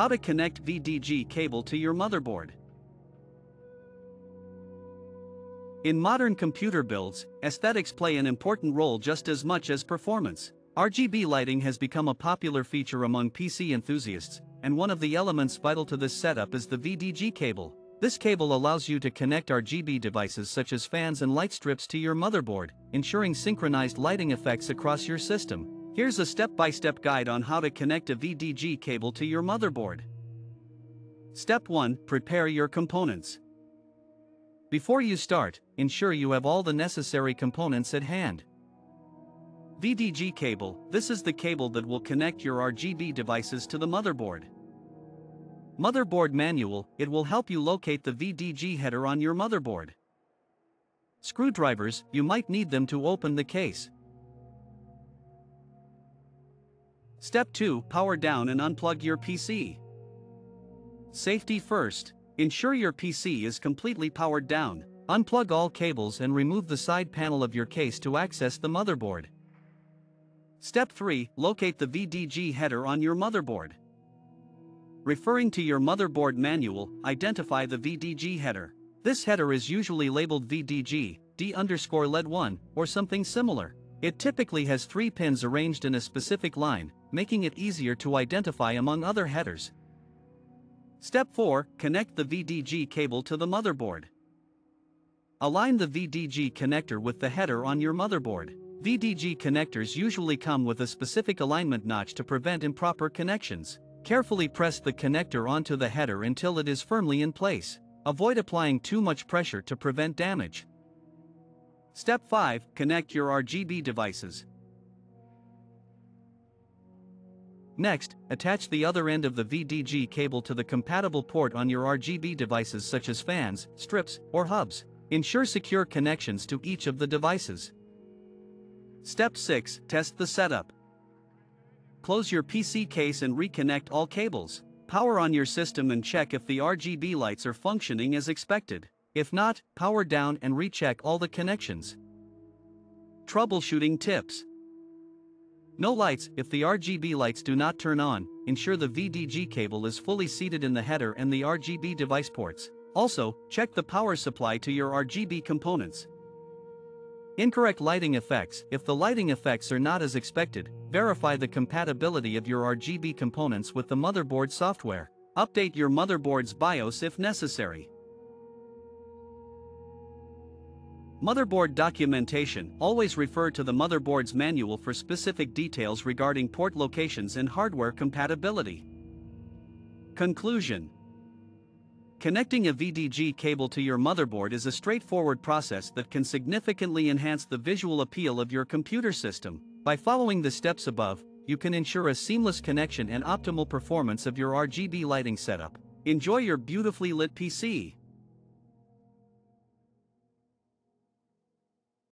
How to connect VDG cable to your motherboard. In modern computer builds, aesthetics play an important role just as much as performance. RGB lighting has become a popular feature among PC enthusiasts, and one of the elements vital to this setup is the VDG cable. This cable allows you to connect RGB devices such as fans and light strips to your motherboard, ensuring synchronized lighting effects across your system. Here's a step-by-step -step guide on how to connect a VDG cable to your motherboard. Step 1. Prepare your components. Before you start, ensure you have all the necessary components at hand. VDG cable, this is the cable that will connect your RGB devices to the motherboard. Motherboard manual, it will help you locate the VDG header on your motherboard. Screwdrivers, you might need them to open the case. Step 2 Power down and unplug your PC. Safety first, ensure your PC is completely powered down. Unplug all cables and remove the side panel of your case to access the motherboard. Step 3 Locate the VDG header on your motherboard. Referring to your motherboard manual, identify the VDG header. This header is usually labeled VDG, D underscore LED 1, or something similar. It typically has three pins arranged in a specific line, making it easier to identify among other headers. Step 4 Connect the VDG cable to the motherboard. Align the VDG connector with the header on your motherboard. VDG connectors usually come with a specific alignment notch to prevent improper connections. Carefully press the connector onto the header until it is firmly in place. Avoid applying too much pressure to prevent damage. Step 5 Connect your RGB devices. Next, attach the other end of the VDG cable to the compatible port on your RGB devices such as fans, strips, or hubs. Ensure secure connections to each of the devices. Step 6 Test the setup. Close your PC case and reconnect all cables. Power on your system and check if the RGB lights are functioning as expected. If not, power down and recheck all the connections. Troubleshooting tips. No lights, if the RGB lights do not turn on, ensure the VDG cable is fully seated in the header and the RGB device ports. Also, check the power supply to your RGB components. Incorrect lighting effects If the lighting effects are not as expected, verify the compatibility of your RGB components with the motherboard software. Update your motherboard's BIOS if necessary. Motherboard documentation Always refer to the motherboard's manual for specific details regarding port locations and hardware compatibility. Conclusion Connecting a VDG cable to your motherboard is a straightforward process that can significantly enhance the visual appeal of your computer system. By following the steps above, you can ensure a seamless connection and optimal performance of your RGB lighting setup. Enjoy your beautifully lit PC.